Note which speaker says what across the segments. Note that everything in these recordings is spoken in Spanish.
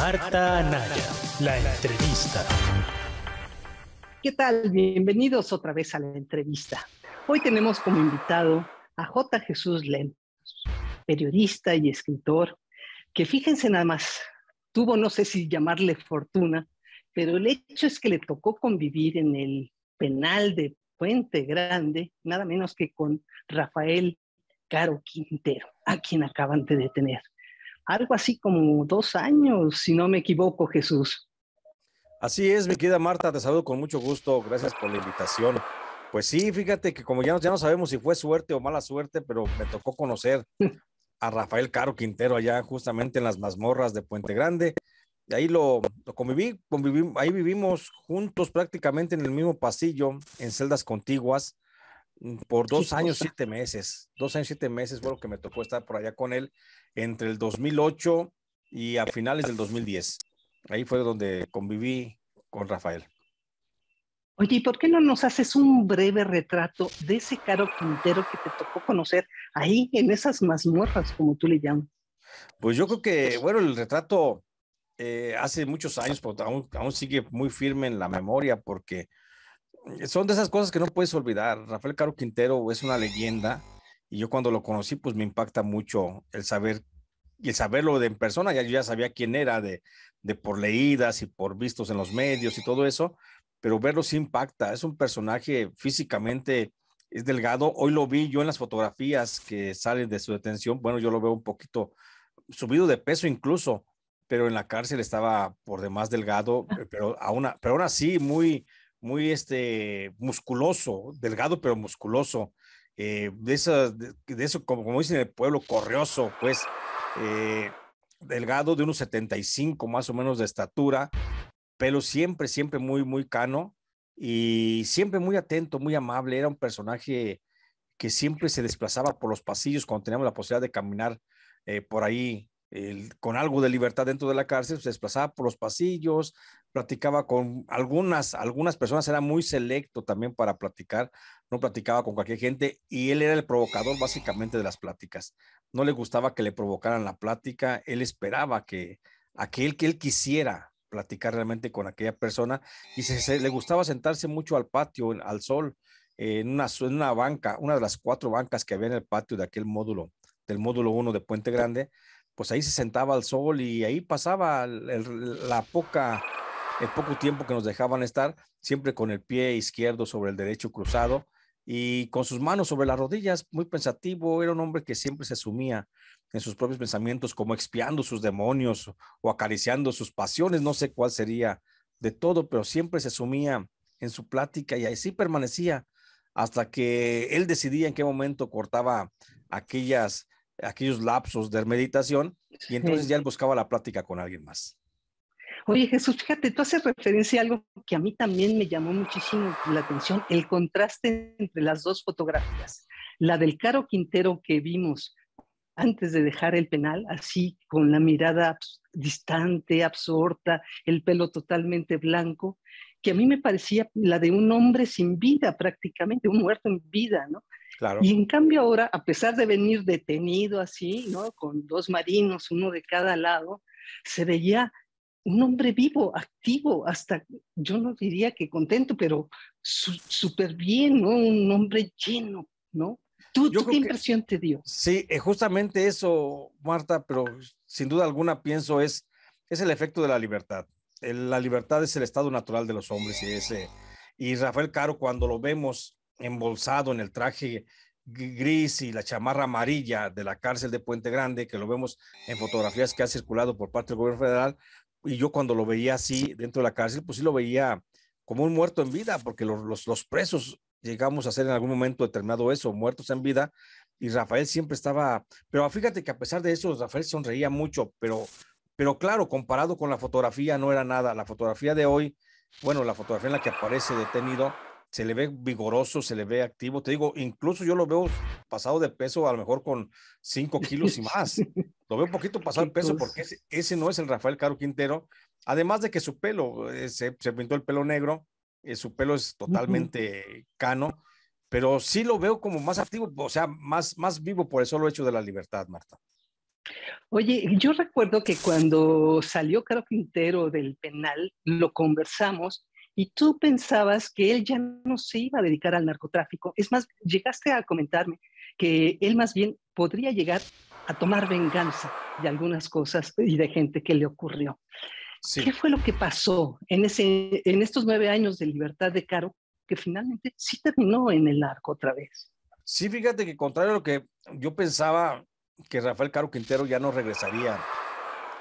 Speaker 1: Marta Anaya, la entrevista.
Speaker 2: ¿Qué tal? Bienvenidos otra vez a la entrevista. Hoy tenemos como invitado a J. Jesús Lentos, periodista y escritor, que fíjense nada más, tuvo no sé si llamarle fortuna, pero el hecho es que le tocó convivir en el penal de Puente Grande, nada menos que con Rafael Caro Quintero, a quien acaban de detener. Algo así como dos años, si no me equivoco, Jesús.
Speaker 3: Así es, mi querida Marta, te saludo con mucho gusto, gracias por la invitación. Pues sí, fíjate que como ya no, ya no sabemos si fue suerte o mala suerte, pero me tocó conocer a Rafael Caro Quintero allá justamente en las mazmorras de Puente Grande. Y ahí lo, conviví, conviví, ahí vivimos juntos prácticamente en el mismo pasillo, en celdas contiguas, mm, por dos años, siete meses. Dos años, siete meses fue lo que me tocó estar por allá con él entre el 2008 y a finales del 2010. Ahí fue donde conviví con Rafael.
Speaker 2: Oye, ¿y por qué no nos haces un breve retrato de ese Caro Quintero que te tocó conocer ahí en esas mazmorras, como tú le llamas?
Speaker 3: Pues yo creo que, bueno, el retrato eh, hace muchos años, pero aún, aún, sigue muy firme en la memoria porque son de esas cosas que no puedes olvidar. Rafael Caro Quintero es una leyenda y yo cuando lo conocí, pues me impacta mucho el saber y el saberlo de en persona, ya yo ya sabía quién era de, de por leídas y por vistos en los medios y todo eso, pero verlo sí impacta. Es un personaje físicamente, es delgado. Hoy lo vi yo en las fotografías que salen de su detención. Bueno, yo lo veo un poquito subido de peso incluso, pero en la cárcel estaba por demás delgado, pero aún, pero aún así muy, muy este, musculoso, delgado pero musculoso. Eh, de, eso, de, eso, como, como dicen en el pueblo, corrioso, pues, eh, delgado, de unos 75 más o menos de estatura, pelo siempre, siempre muy, muy cano y siempre muy atento, muy amable. Era un personaje que siempre se desplazaba por los pasillos cuando teníamos la posibilidad de caminar eh, por ahí el, con algo de libertad dentro de la cárcel, se desplazaba por los pasillos, platicaba con algunas, algunas personas, era muy selecto también para platicar, no platicaba con cualquier gente y él era el provocador básicamente de las pláticas. No le gustaba que le provocaran la plática, él esperaba que aquel que él quisiera platicar realmente con aquella persona y se, se le gustaba sentarse mucho al patio, al sol, en una, en una banca, una de las cuatro bancas que había en el patio de aquel módulo, del módulo 1 de Puente Grande, pues ahí se sentaba al sol y ahí pasaba el, la poca, el poco tiempo que nos dejaban estar, siempre con el pie izquierdo sobre el derecho cruzado y con sus manos sobre las rodillas, muy pensativo, era un hombre que siempre se sumía en sus propios pensamientos, como expiando sus demonios o acariciando sus pasiones, no sé cuál sería de todo, pero siempre se sumía en su plática y así permanecía hasta que él decidía en qué momento cortaba aquellas aquellos lapsos de meditación y entonces ya él buscaba la plática con alguien más.
Speaker 2: Oye Jesús, fíjate, tú haces referencia a algo que a mí también me llamó muchísimo la atención, el contraste entre las dos fotografías. La del Caro Quintero que vimos antes de dejar el penal, así con la mirada distante, absorta, el pelo totalmente blanco, que a mí me parecía la de un hombre sin vida prácticamente, un muerto en vida, ¿no?
Speaker 3: Claro.
Speaker 2: Y en cambio ahora, a pesar de venir detenido así, ¿no? Con dos marinos, uno de cada lado, se veía un hombre vivo, activo, hasta yo no diría que contento, pero súper bien, ¿no? Un hombre lleno, ¿no? ¿Tú, ¿tú qué impresión
Speaker 3: que,
Speaker 2: te dio?
Speaker 3: Sí, eh, justamente eso, Marta, pero sin duda alguna pienso es, es el efecto de la libertad. El, la libertad es el estado natural de los hombres y ese. Y Rafael Caro, cuando lo vemos embolsado en el traje gris y la chamarra amarilla de la cárcel de Puente Grande, que lo vemos en fotografías que ha circulado por parte del gobierno federal, y yo cuando lo veía así dentro de la cárcel, pues sí lo veía como un muerto en vida, porque los, los, presos llegamos a ser en algún momento determinado eso, muertos en vida, y Rafael siempre estaba, pero fíjate que a pesar de eso, Rafael sonreía mucho, pero, pero claro, comparado con la fotografía no era nada, la fotografía de hoy, bueno, la fotografía en la que aparece detenido, se le ve vigoroso, se le ve activo. Te digo, incluso yo lo veo pasado de peso, a lo mejor con 5 kilos y más. Lo veo un poquito pasado de peso porque ese, ese, no es el Rafael Caro Quintero. Además de que su pelo, eh, se, se, pintó el pelo negro, eh, su pelo es totalmente uh -huh. cano, pero sí lo veo como más activo, o sea, más, más vivo por el solo hecho de la libertad, Marta.
Speaker 2: Oye, yo recuerdo que cuando salió Caro Quintero del penal, lo conversamos y tú pensabas que él ya no se iba a dedicar al narcotráfico. Es más, llegaste a comentarme que él más bien podría llegar a tomar venganza de algunas cosas y de gente que le ocurrió. ¿Qué fue lo que pasó en, ese, en estos nueve años de libertad de Caro que finalmente sí terminó en el narco otra vez?
Speaker 3: Sí, fíjate que contrario a lo que yo pensaba, que Rafael Caro Quintero ya no regresaría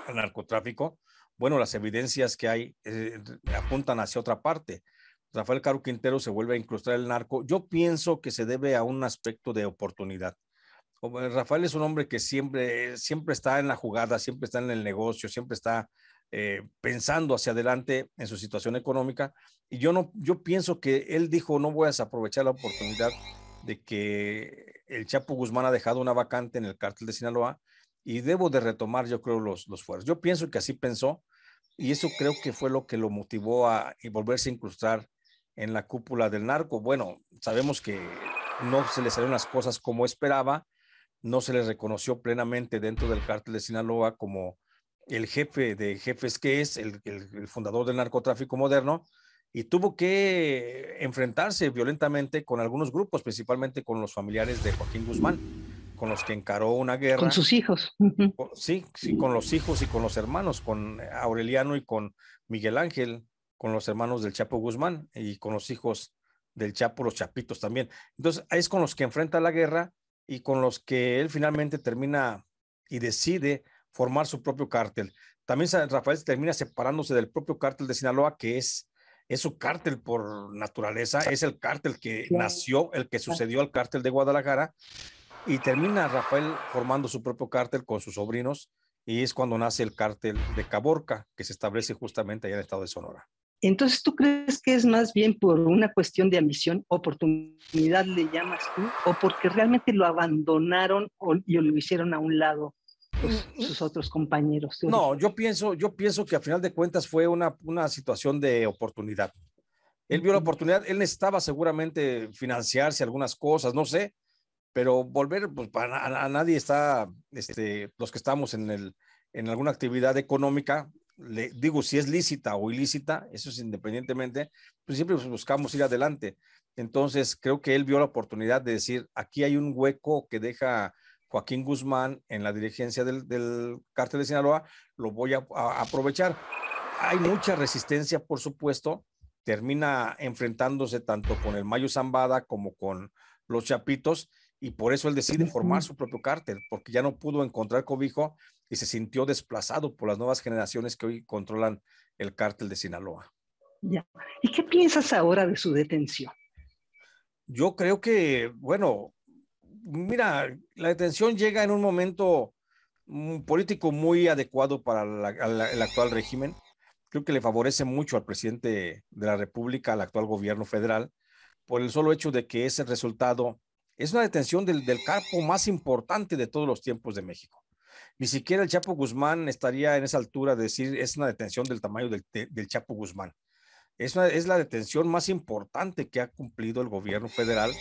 Speaker 3: al narcotráfico, bueno, las evidencias que hay eh, apuntan hacia otra parte. Rafael Caro Quintero se vuelve a incrustar el narco. Yo pienso que se debe a un aspecto de oportunidad. Eh, Rafael es un hombre que siempre, siempre está en la jugada, siempre está en el negocio, siempre está eh, pensando hacia adelante en su situación económica. Y yo no, yo pienso que él dijo, no voy a desaprovechar la oportunidad de que el Chapo Guzmán ha dejado una vacante en el cártel de Sinaloa y debo de retomar, yo creo, los, los fueros. Yo pienso que así pensó y eso creo que fue lo que lo motivó a volverse a incrustar en la cúpula del narco. Bueno, sabemos que no se le salieron las cosas como esperaba, no se le reconoció plenamente dentro del cártel de Sinaloa como el jefe de jefes que es, el, el fundador del narcotráfico moderno, y tuvo que enfrentarse violentamente con algunos grupos, principalmente con los familiares de Joaquín Guzmán, con los que encaró una guerra.
Speaker 2: Con sus hijos.
Speaker 3: Sí, sí, con los hijos y con los hermanos, con Aureliano y con Miguel Ángel, con los hermanos del Chapo Guzmán y con los hijos del Chapo, los Chapitos también. Entonces, ahí es con los que enfrenta la guerra y con los que él finalmente termina y decide formar su propio cártel. También Rafael termina separándose del propio cártel de Sinaloa, que es es su cártel por naturaleza, es el cártel que nació, el que sucedió al cártel de Guadalajara, y termina Rafael formando su propio cártel con sus sobrinos, y es cuando nace el cártel de Caborca, que se establece justamente allá en el estado de Sonora.
Speaker 2: Entonces, ¿tú crees que es más bien por una cuestión de ambición, oportunidad le llamas tú, o porque realmente lo abandonaron y lo hicieron a un lado Mm, sus otros compañeros.
Speaker 3: No, yo pienso, yo pienso que a final de cuentas fue una, una situación de oportunidad. Él vio la oportunidad, él necesitaba seguramente financiarse algunas cosas, no sé, pero volver, pues para, a, nadie está, este, los que estamos en, el, en alguna actividad económica, le digo, si es lícita o ilícita, eso es independientemente, pues siempre buscamos ir adelante. Entonces, creo que él vio la oportunidad de decir, aquí hay un hueco que deja Joaquín Guzmán en la dirigencia del, del cártel de Sinaloa, lo voy a, aprovechar. Hay mucha resistencia, por supuesto, termina enfrentándose tanto con el Mayo Zambada como con los Chapitos, y por eso él decide formar su propio cártel, porque ya no pudo encontrar cobijo y se sintió desplazado por las nuevas generaciones que hoy controlan el cártel de Sinaloa.
Speaker 2: Ya. ¿Y qué piensas ahora de su detención?
Speaker 3: Yo creo que, bueno, mira, la detención llega en un momento mm, político muy adecuado para el actual régimen. Creo que le favorece mucho al presidente de la República, al actual gobierno federal, por el solo hecho de que ese resultado es una detención del, del capo más importante de todos los tiempos de México. Ni siquiera el Chapo Guzmán estaría en esa altura de decir es una detención del tamaño del, del Chapo Guzmán. Es, es la detención más importante que ha cumplido el gobierno federal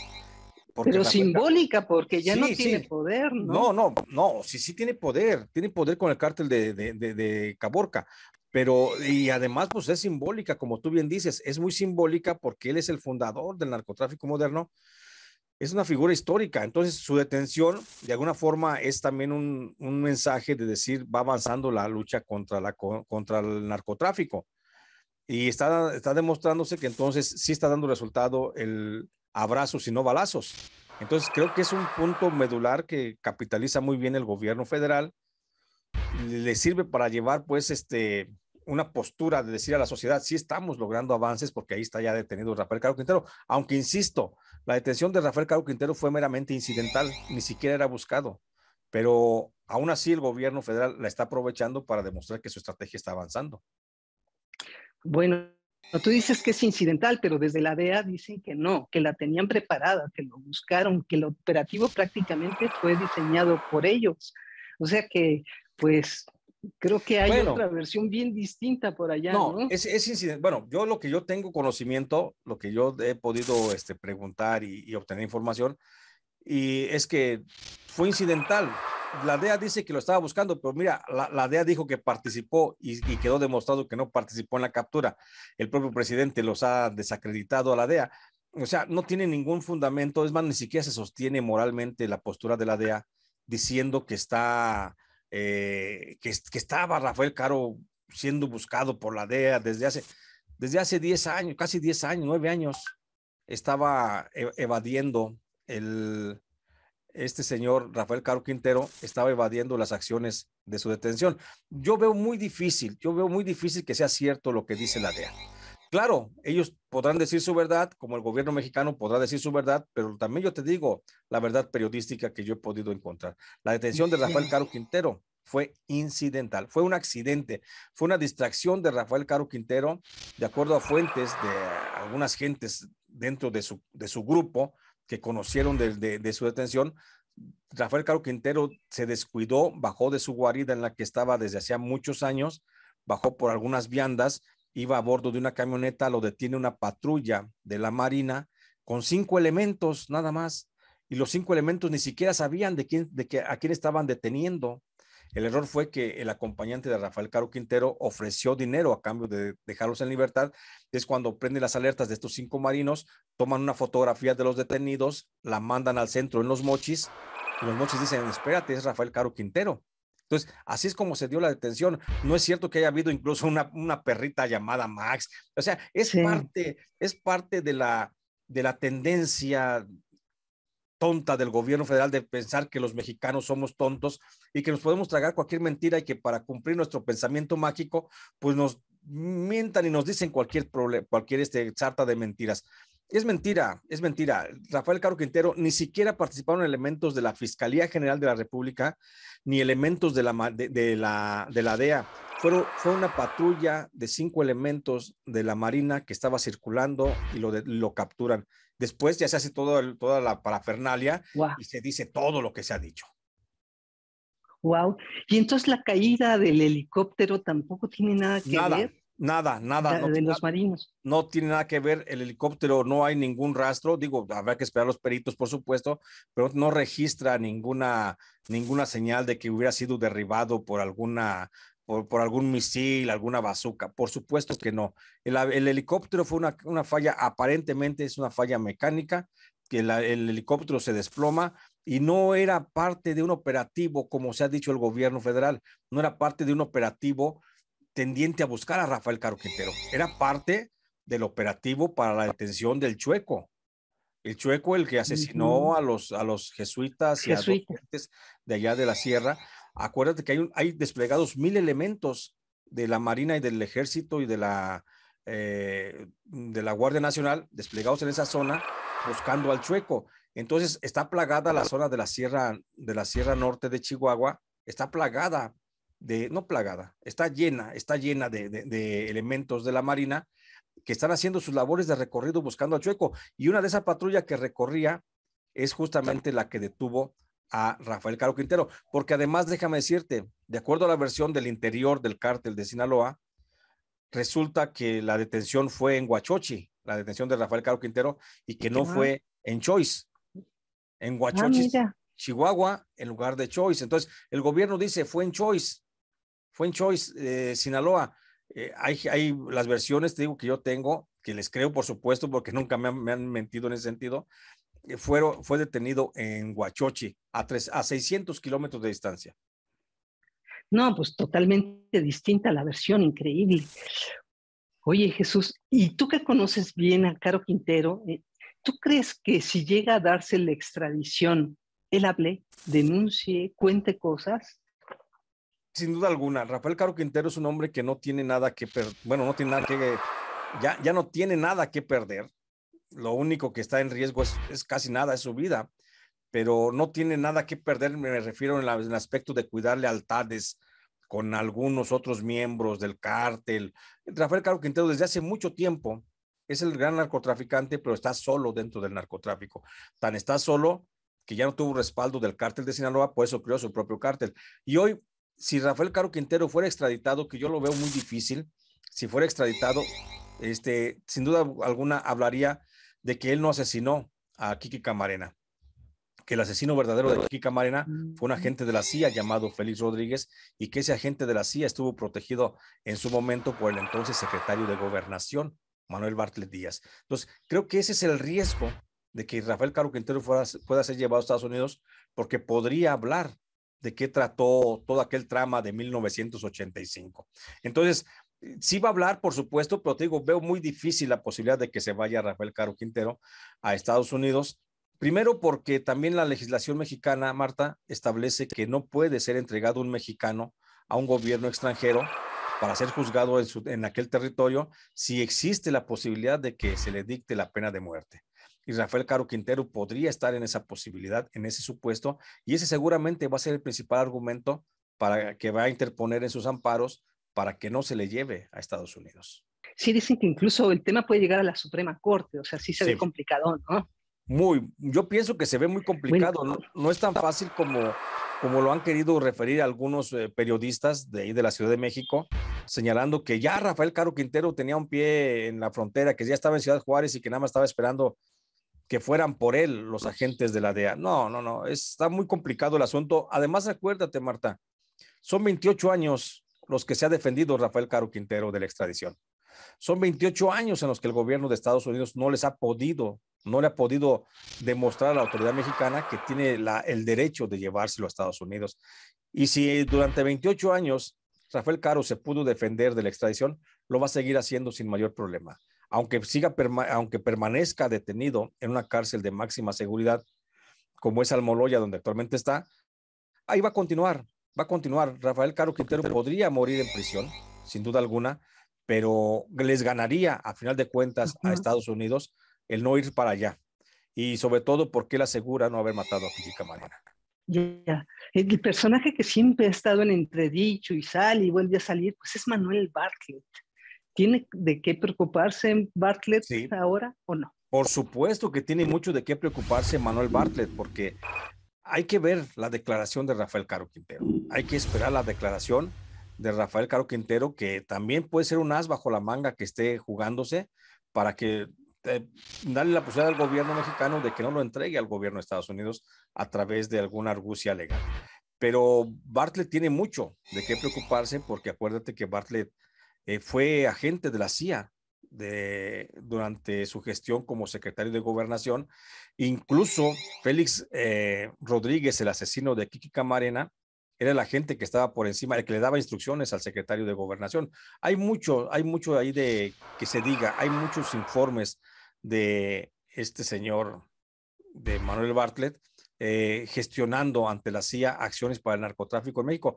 Speaker 2: pero simbólica, porque ya no tiene poder, ¿no?
Speaker 3: No, no, no, sí, sí tiene poder, tiene poder con el cártel de, de, de, Caborca, pero y además pues es simbólica, como tú bien dices, es muy simbólica porque él es el fundador del narcotráfico moderno, es una figura histórica, entonces su detención de alguna forma es también un, un mensaje de decir va avanzando la lucha contra, la, contra el narcotráfico. Y está, está demostrándose que entonces sí está dando resultado el, abrazos y no balazos. Entonces creo que es un punto medular que capitaliza muy bien el gobierno federal, le sirve para llevar pues este una postura de decir a la sociedad, sí estamos logrando avances porque ahí está ya detenido Rafael Caro Quintero, aunque insisto, la detención de Rafael Caro Quintero fue meramente incidental, ni siquiera era buscado, pero aún así el gobierno federal la está aprovechando para demostrar que su estrategia está avanzando.
Speaker 2: Bueno, tú dices que es incidental, pero desde la DEA dicen que no, que la tenían preparada, que lo buscaron, que el operativo prácticamente fue diseñado por ellos. O sea que, pues, creo que hay otra versión bien distinta por allá. No, ¿no?
Speaker 3: Es, es incidente. Bueno, yo lo que yo tengo conocimiento, lo que yo he podido este, preguntar y, y obtener información, y es que fue incidental. la DEA dice que lo estaba buscando, pero mira, la, DEA dijo que participó y, quedó demostrado que no participó en la captura. El propio presidente los ha desacreditado a la DEA. O sea, no tiene ningún fundamento, es más, ni siquiera se sostiene moralmente la postura de la DEA diciendo que está, eh, que, estaba Rafael Caro siendo buscado por la DEA desde hace, desde hace 10 años, casi 10 años, 9 años, estaba e, evadiendo el, este señor Rafael Caro Quintero estaba evadiendo las acciones de su detención. Yo veo muy difícil, yo veo muy difícil que sea cierto lo que dice la DEA. Claro, ellos podrán decir su verdad, como el gobierno mexicano podrá decir su verdad, pero también yo te digo la verdad periodística que yo he podido encontrar. La detención de Rafael Caro Quintero fue incidental, fue un accidente, fue una distracción de Rafael Caro Quintero, de acuerdo a fuentes de algunas gentes dentro de su, de su grupo, que conocieron de, su detención, Rafael Caro Quintero se descuidó, bajó de su guarida en la que estaba desde hacía muchos años, bajó por algunas viandas, iba a bordo de una camioneta, lo detiene una patrulla de la Marina con cinco elementos nada más, y los cinco elementos ni siquiera sabían de quién, de que, a quién estaban deteniendo. El error fue que el acompañante de Rafael Caro Quintero ofreció dinero a cambio de dejarlos en libertad. Es cuando prende las alertas de estos cinco marinos, toman una fotografía de los detenidos, la mandan al centro en los mochis, y los mochis dicen, espérate, es Rafael Caro Quintero. Entonces, así es como se dio la detención. No es cierto que haya habido incluso una, una perrita llamada Max. O sea, es parte, es parte de la, de la tendencia tonta del gobierno federal de pensar que los mexicanos somos tontos y que nos podemos tragar cualquier mentira y que para cumplir nuestro pensamiento mágico, pues nos mientan y nos dicen cualquier cualquier este, sarta de mentiras. Es mentira, es mentira. Rafael Caro Quintero ni siquiera participaron elementos de la Fiscalía General de la República ni elementos de la, de, la, de la DEA. Fueron, fue una patrulla de cinco elementos de la Marina que estaba circulando y lo, lo capturan. Después ya se hace todo toda la parafernalia y se dice todo lo que se ha dicho.
Speaker 2: Wow. Y entonces la caída del helicóptero tampoco tiene nada que ver.
Speaker 3: Nada, nada.
Speaker 2: de los marinos.
Speaker 3: No tiene nada que ver. El helicóptero no hay ningún rastro. Digo, habrá que esperar los peritos, por supuesto, pero no registra ninguna, ninguna señal de que hubiera sido derribado por alguna por, algún misil, alguna bazooka. Por supuesto que no. El, helicóptero fue una, falla, aparentemente es una falla mecánica, que el helicóptero se desploma y no era parte de un operativo, como se ha dicho el gobierno federal, no era parte de un operativo tendiente a buscar a Rafael Caro Quintero, era parte del operativo para la detención del chueco. El chueco, el que asesinó a, los, a los jesuitas y a los de allá de la sierra, Acuérdate que hay, hay desplegados mil elementos de la Marina y del Ejército y de la, eh, de la Guardia Nacional desplegados en esa zona buscando al chueco. Entonces está plagada la zona de la Sierra, de la Sierra Norte de Chihuahua, está plagada de, no plagada, está llena, está llena de, de elementos de la Marina que están haciendo sus labores de recorrido buscando al chueco. Y una de esas patrullas que recorría es justamente la que detuvo a Rafael Caro Quintero, porque además déjame decirte, de acuerdo a la versión del interior del cártel de Sinaloa, resulta que la detención fue en Huachochi, la detención de Rafael Caro Quintero, y que no fue en Choice, en ah, Huachochi, Chihuahua, en lugar de Choice. Entonces, el gobierno dice, fue en Choice, fue en Choice, eh, Sinaloa. Eh, hay, hay las versiones, te digo, que yo tengo, que les creo, por supuesto, porque nunca me han, me han mentido en ese sentido, eh, fue detenido en Huachochi, a, tres, a 600 kilómetros de distancia.
Speaker 2: No, pues totalmente distinta la versión, increíble. Oye, Jesús, y tú que conoces bien a Caro Quintero, eh, ¿tú crees que si llega a darse la extradición, él hable, denuncie, cuente cosas?
Speaker 3: Sin duda alguna, Rafael Caro Quintero es un hombre que no tiene nada que perder, bueno, no tiene nada que, ya, ya no tiene nada que perder lo único que está en riesgo es, casi nada, es su vida, pero no tiene nada que perder, me refiero en, el aspecto de cuidar lealtades con algunos otros miembros del cártel. Rafael Caro Quintero desde hace mucho tiempo es el gran narcotraficante, pero está solo dentro del narcotráfico. Tan está solo que ya no tuvo respaldo del cártel de Sinaloa, por eso creó su propio cártel. Y hoy, si Rafael Caro Quintero fuera extraditado, que yo lo veo muy difícil, si fuera extraditado, este, sin duda alguna hablaría de que él no asesinó a Kiki Camarena, que el asesino verdadero de Kika Camarena fue un agente de la CIA llamado Félix Rodríguez y que ese agente de la CIA estuvo protegido en su momento por el entonces secretario de Gobernación, Manuel Bartlett Díaz. Entonces, creo que ese es el riesgo de que Rafael Caro Quintero pueda ser llevado a Estados Unidos porque podría hablar de qué trató todo aquel trama de 1985. Entonces, sí va a hablar, por supuesto, pero te digo, veo muy difícil la posibilidad de que se vaya Rafael Caro Quintero a Estados Unidos. Primero porque también la legislación mexicana, Marta, establece que no puede ser entregado un mexicano a un gobierno extranjero para ser juzgado en, en aquel territorio si existe la posibilidad de que se le dicte la pena de muerte y Rafael Caro Quintero podría estar en esa posibilidad, en ese supuesto, y ese seguramente va a ser el principal argumento para que va a interponer en sus amparos para que no se le lleve a Estados Unidos.
Speaker 2: Sí, dicen que incluso el tema puede llegar a la Suprema Corte, o sea, sí se ve complicado, ¿no?
Speaker 3: Muy, yo pienso que se ve muy complicado, no, no, es tan fácil como, como lo han querido referir algunos eh, periodistas de ahí de la Ciudad de México, señalando que ya Rafael Caro Quintero tenía un pie en la frontera, que ya estaba en Ciudad Juárez y que nada más estaba esperando que fueran por él los agentes de la DEA. No, no, no, está muy complicado el asunto. Además, acuérdate, Marta, son 28 años los que se ha defendido Rafael Caro Quintero de la extradición. Son 28 años en los que el gobierno de Estados Unidos no les ha podido, no le ha podido demostrar a la autoridad mexicana que tiene la, el derecho de llevárselo a Estados Unidos. Y si durante 28 años Rafael Caro se pudo defender de la extradición, lo va a seguir haciendo sin mayor problema aunque siga, aunque permanezca detenido en una cárcel de máxima seguridad, como es Almoloya, donde actualmente está, ahí va a continuar, va a continuar. Rafael Caro Quintero podría morir en prisión, sin duda alguna, pero les ganaría, a final de cuentas, a Estados Unidos el no ir para allá. Y sobre todo porque él asegura no haber matado a Filipe Camarena.
Speaker 2: Ya, el personaje que siempre ha estado en entredicho y sale y vuelve a salir, pues es Manuel Bartlett. ¿Tiene de qué preocuparse Bartlett ahora o no?
Speaker 3: Por supuesto que tiene mucho de qué preocuparse Manuel Bartlett, porque hay que ver la declaración de Rafael Caro Quintero. Hay que esperar la declaración de Rafael Caro Quintero, que también puede ser un as bajo la manga que esté jugándose para que eh, darle la posibilidad al gobierno mexicano de que no lo entregue al gobierno de Estados Unidos a través de alguna argucia legal. Pero Bartlett tiene mucho de qué preocuparse porque acuérdate que Bartlett eh, fue agente de la CIA de, durante su gestión como secretario de gobernación. Incluso Félix eh, Rodríguez, el asesino de Kiki Camarena, era el agente que estaba por encima, el que le daba instrucciones al secretario de gobernación. Hay mucho, hay mucho ahí de que se diga, hay muchos informes de este señor, de Manuel Bartlett, eh, gestionando ante la CIA acciones para el narcotráfico en México.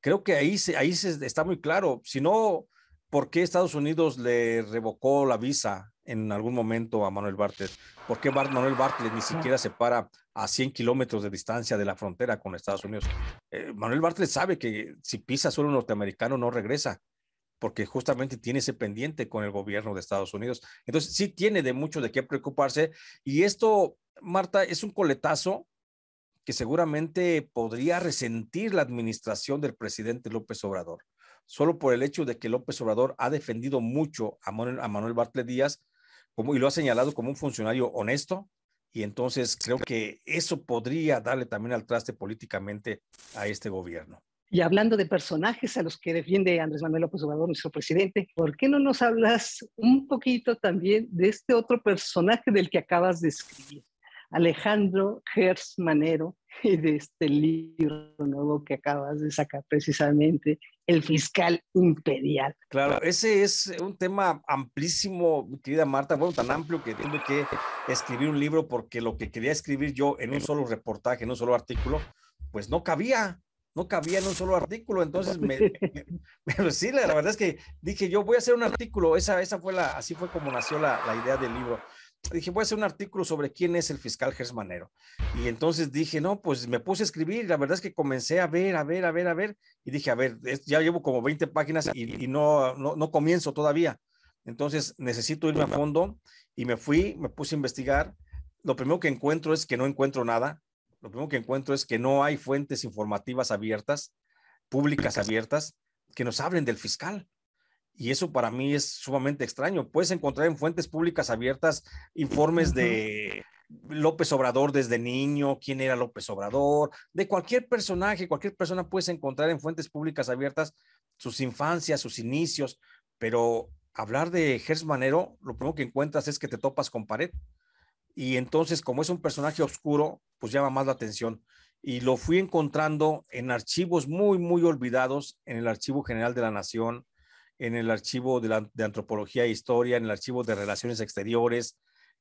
Speaker 3: Creo que ahí, se, ahí se, está muy claro. Si no, ¿Por qué Estados Unidos le revocó la visa en algún momento a Manuel Bartlett? ¿Por qué Manuel Bartlett ni siquiera se para a 100 kilómetros de distancia de la frontera con Estados Unidos? Eh, Manuel Bartlett sabe que si pisa solo norteamericano no regresa, porque justamente tiene ese pendiente con el gobierno de Estados Unidos. Entonces, sí tiene de mucho de qué preocuparse. Y esto, Marta, es un coletazo que seguramente podría resentir la administración del presidente López Obrador solo por el hecho de que López Obrador ha defendido mucho a Manuel, a Manuel Bartlett Díaz como, y lo ha señalado como un funcionario honesto. Y entonces creo que eso podría darle también al traste políticamente a este gobierno.
Speaker 2: Y hablando de personajes a los que defiende Andrés Manuel López Obrador, nuestro presidente, ¿por qué no nos hablas un poquito también de este otro personaje del que acabas de escribir? Alejandro Gers Manero y de este libro nuevo que acabas de sacar precisamente, El fiscal imperial.
Speaker 3: Claro, ese es un tema amplísimo, querida Marta, bueno, tan amplio que tuve que escribir un libro porque lo que quería escribir yo en un solo reportaje, en un solo artículo, pues no cabía, no cabía en un solo artículo, entonces me, sí, la, verdad es que dije yo voy a hacer un artículo, esa, esa fue la, así fue como nació la, la idea del libro dije, voy a hacer un artículo sobre quién es el fiscal Gersmanero. Y entonces dije, no, pues me puse a escribir. La verdad es que comencé a ver, a ver, a ver, a ver. Y dije, a ver, ya llevo como 20 páginas y, no, no, no, comienzo todavía. Entonces necesito irme a fondo y me fui, me puse a investigar. Lo primero que encuentro es que no encuentro nada. Lo primero que encuentro es que no hay fuentes informativas abiertas, públicas abiertas, que nos hablen del fiscal. Y eso para mí es sumamente extraño. Puedes encontrar en fuentes públicas abiertas informes de, López Obrador desde niño, quién era López Obrador, de cualquier personaje, cualquier persona puedes encontrar en fuentes públicas abiertas sus infancias, sus inicios, pero hablar de Gers Manero, lo primero que encuentras es que te topas con pared. Y entonces, como es un personaje oscuro, pues llama más la atención. Y lo fui encontrando en archivos muy, muy olvidados, en el Archivo General de la Nación, en el Archivo de, Antropología e Historia, en el Archivo de Relaciones Exteriores,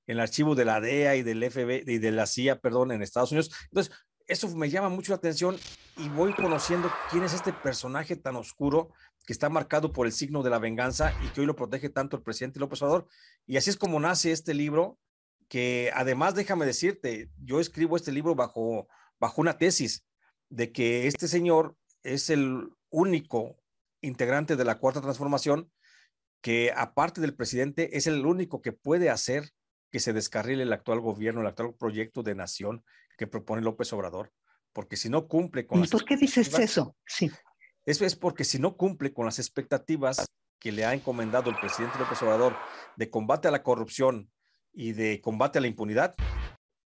Speaker 3: en el archivo de la DEA y del FB y de la CIA, perdón, en Estados Unidos. Entonces, eso me llama mucho la atención y voy conociendo quién es este personaje tan oscuro que está marcado por el signo de la venganza y que hoy lo protege tanto el presidente López Obrador. Y así es como nace este libro, que además, déjame decirte, yo escribo este libro bajo, bajo una tesis de que este señor es el único integrante de la cuarta transformación que aparte del presidente es el único que puede hacer que se descarrile el actual gobierno, el actual proyecto de nación que propone López Obrador, porque si no cumple con...
Speaker 2: ¿Y por qué dices eso? Sí.
Speaker 3: Eso es porque si no cumple con las expectativas que le ha encomendado el presidente López Obrador de combate a la corrupción y de combate a la impunidad,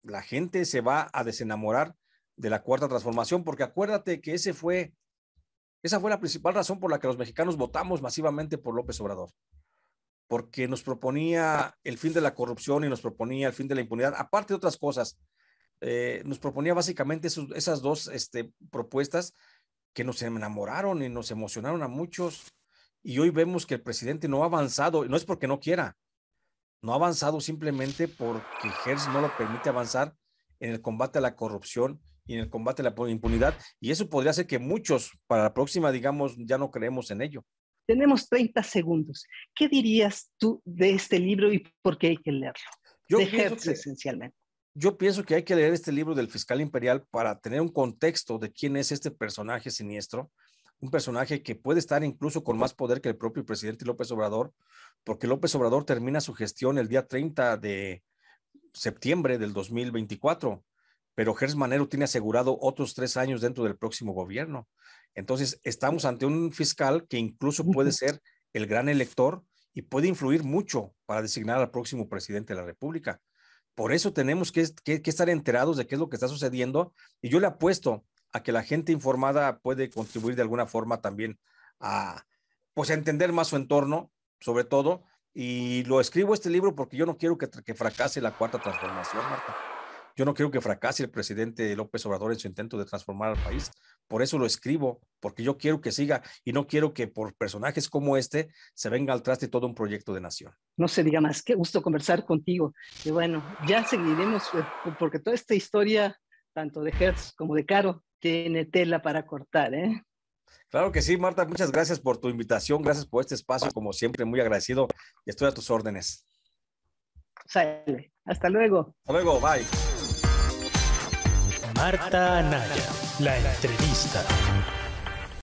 Speaker 3: la gente se va a desenamorar de la cuarta transformación, porque acuérdate que ese fue, esa fue la principal razón por la que los mexicanos votamos masivamente por López Obrador porque nos proponía el fin de la corrupción y nos proponía el fin de la impunidad, aparte de otras cosas. Eh, nos proponía básicamente esas dos este, propuestas que nos enamoraron y nos emocionaron a muchos. Y hoy vemos que el presidente no ha avanzado, no es porque no quiera, no ha avanzado simplemente porque Gers no lo permite avanzar en el combate a la corrupción y en el combate a la impunidad. Y eso podría hacer que muchos para la próxima, digamos, ya no creemos en ello.
Speaker 2: Tenemos 30 segundos. ¿Qué dirías tú de este libro y por qué hay que leerlo?
Speaker 3: Yo de Hertz, esencialmente. Yo pienso que hay que leer este libro del fiscal imperial para tener un contexto de quién es este personaje siniestro, un personaje que puede estar incluso con más poder que el propio presidente López Obrador, porque López Obrador termina su gestión el día 30 de septiembre del 2024, pero Gers Manero tiene asegurado otros tres años dentro del próximo gobierno. Entonces, estamos ante un fiscal que incluso puede ser el gran elector y puede influir mucho para designar al próximo presidente de la República. Por eso tenemos que, estar enterados de qué es lo que está sucediendo y yo le apuesto a que la gente informada puede contribuir de alguna forma también a, pues, a entender más su entorno, sobre todo, y lo escribo este libro porque yo no quiero que, que fracase la cuarta transformación, Marta. Yo no quiero que fracase el presidente López Obrador en su intento de transformar al país. Por eso lo escribo, porque yo quiero que siga y no quiero que por personajes como este se venga al traste todo un proyecto de nación.
Speaker 2: No se diga más, qué gusto conversar contigo. Y bueno, ya seguiremos, eh, porque toda esta historia, tanto de Hertz como de Caro, tiene tela para cortar, ¿eh?
Speaker 3: Claro que sí, Marta, muchas gracias por tu invitación, gracias por este espacio, como siempre, muy agradecido y estoy a tus órdenes.
Speaker 2: Sale, hasta luego.
Speaker 3: Hasta luego, bye.
Speaker 1: Marta Anaya, la entrevista.